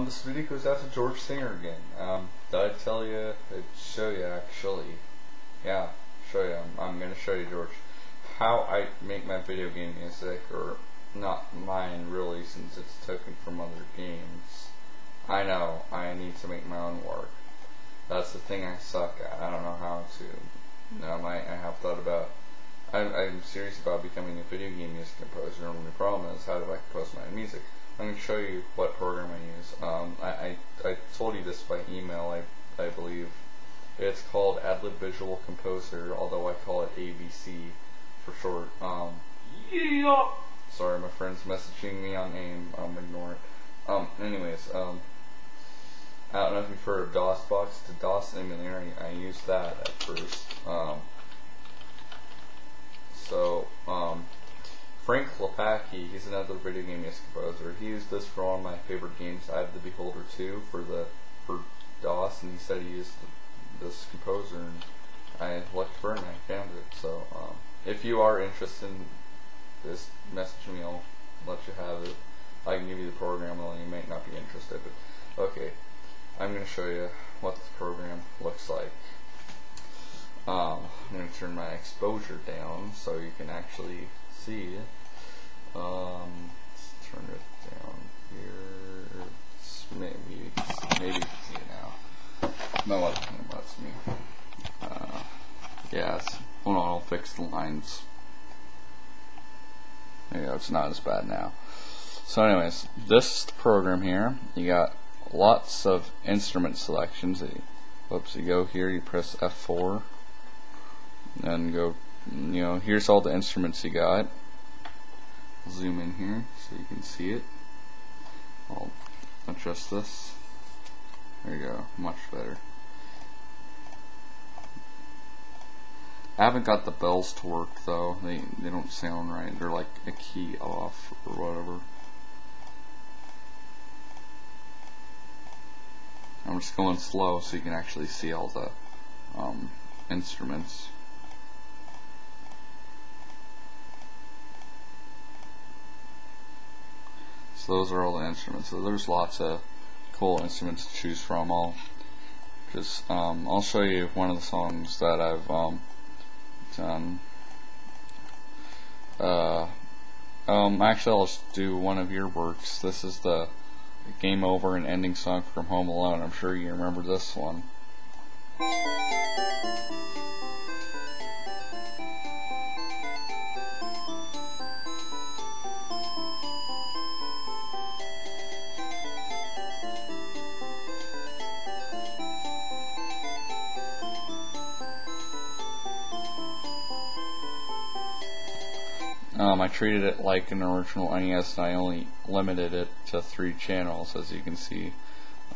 um, this video goes out to George Sanger again. Um, did I tell you? I'd show you actually. Yeah, show you. I'm, I'm gonna show you, George, how I make my video game music, or not mine really, since it's taken from other games. I know I need to make my own work. That's the thing I suck at. I don't know how to. Um, I, I have thought about. I'm, I'm serious about becoming a video game music composer, and the problem is how do I compose my own music? I'm going to show you what program I use. Um, I, I, I told you this by email, I, I believe. It's called AdLib Visual Composer, although I call it AVC for short. Um, yeah. Sorry, my friend's messaging me on AIM. Um, ignore it. Um, anyways, um, I don't know if you've heard of DOSBox. A DOS emulator. I, I used that at first. Um, so, um, Frank Klepacki, he's another video game music composer. He used this for one of my favorite games, Eye of the Beholder 2, for the for DOS, and he said he used this composer, and I looked for it and I found it. So, um, if you are interested in this, message me. I'll let you have it. I can give you the program, although you might not be interested. But okay, I'm going to show you what this program looks like. Um, turn my exposure down so you can actually see it. Um, let's turn it down here. Maybe, maybe you can see it now. No thing about me. Uh, yeah, it's, hold on, I'll fix the lines. Go, it's not as bad now. So anyways, this program here, you got lots of instrument selections. Whoops, you go here, you press F4, and go, you know, here's all the instruments you got. Zoom in here so you can see it. I'll adjust this. There you go, much better. I haven't got the bells to work though. They they don't sound right. They're like a key off or whatever. I'm just going slow so you can actually see all the um, instruments. Those are all the instruments. So there's lots of cool instruments to choose from. I'll just um, I'll show you one of the songs that I've um, done. Uh, um, actually, I'll just do one of your works. This is the Game Over and ending song from Home Alone. I'm sure you remember this one. Um, I treated it like an original NES and I only limited it to three channels as you can see.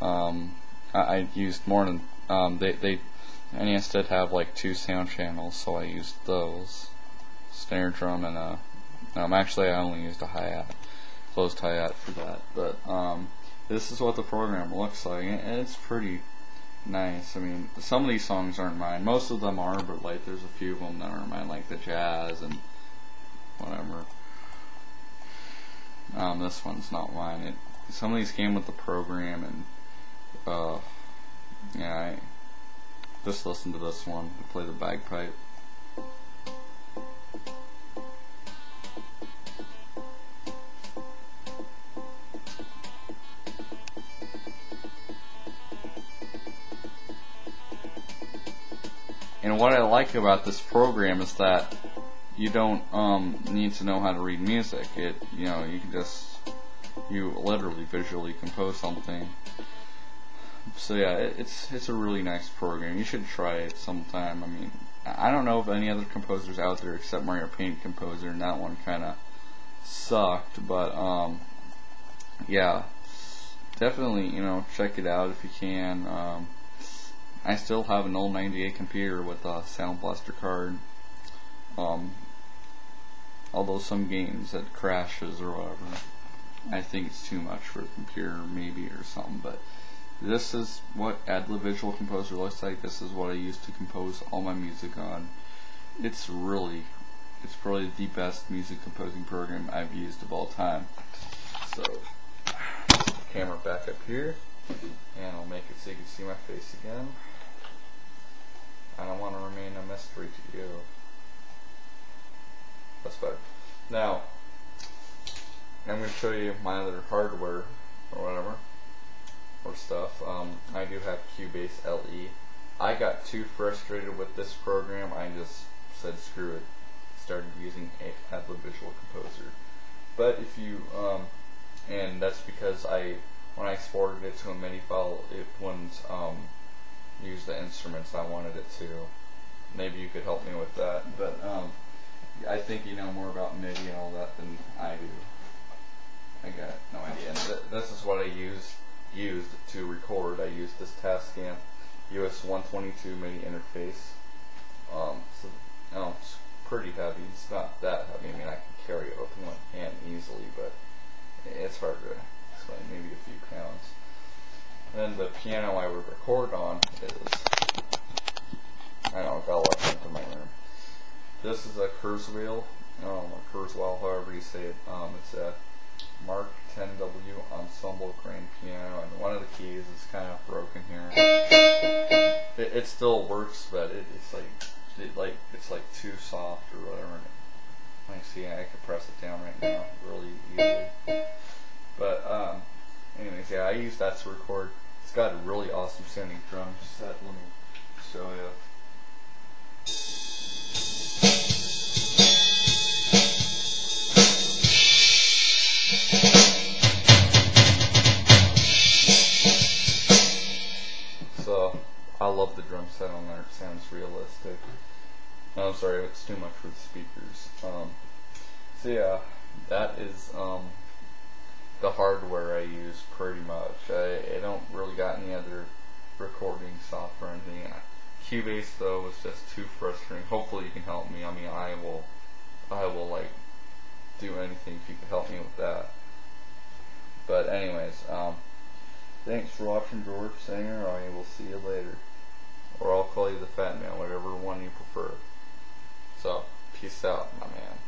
Um, I, I, used more than, um, they, they, NES did have like two sound channels so I used those. Snare drum and a, um, actually I only used a hi-hat, closed hi-hat for that. But um, this is what the program looks like and it's pretty nice. I mean, some of these songs aren't mine. Most of them are, but like there's a few of them that aren't mine, like the jazz and whatever. Um, this one's not mine. It, some of these came with the program, and uh, yeah, I just listen to this one. I play the bagpipe. And what I like about this program is that you don't um, need to know how to read music. It you know you can just you literally visually compose something. So yeah, it, it's it's a really nice program. You should try it sometime. I mean, I don't know of any other composers out there except Mario Paint Composer, and that one kind of sucked. But um, yeah, definitely you know check it out if you can. Um, I still have an old 98 computer with a Sound Blaster card. Um, although some games it crashes or whatever. I think it's too much for the computer maybe or something, but this is what AdLib Visual Composer looks like. This is what I use to compose all my music on. It's really, it's probably the best music composing program I've used of all time. So, camera back up here, and I'll make it so you can see my face again. I don't want to remain a mystery to you. That's better. Now, I'm going to show you my other hardware or whatever or stuff. Um, I do have Cubase LE. I got too frustrated with this program. I just said screw it. Started using Adlib Visual Composer. But if you, um, and that's because I, when I exported it to a MIDI file, it wouldn't um, use the instruments I wanted it to. Maybe you could help me with that. But um, I think you know more about MIDI and all that than I do. I got no idea. And th this is what I used used to record. I used this Tascam US 122 MIDI interface. Um, so, oh, it's pretty heavy. It's not that heavy. I mean, I can carry it with one hand easily, but it's hard to explain. Maybe a few pounds. And then the piano I would record on is, I don't know, got left into my. This is a Kurzweil, um, a Kurzweil, however you say it. Um, it's a Mark 10W ensemble grand piano, and one of the keys is kind of broken here. It, it still works, but it, it's like it like it's like too soft or whatever. I see I can press it down right now really easily. But um, anyways, yeah, I use that to record. It's got a really awesome sounding drum set. Let me show you. Set on there. Sounds realistic. I'm sorry, it's too much for the speakers. Um, so yeah, that is um, the hardware I use pretty much. I, I don't really got any other recording software or anything. Cubase though was just too frustrating. Hopefully you can help me. I mean, I will, I will like do anything if you can help me with that. But anyways, um, thanks for watching George Sanger. I will see you later. Or I'll call you the Fat Man, whatever one you prefer. So, peace out, my man.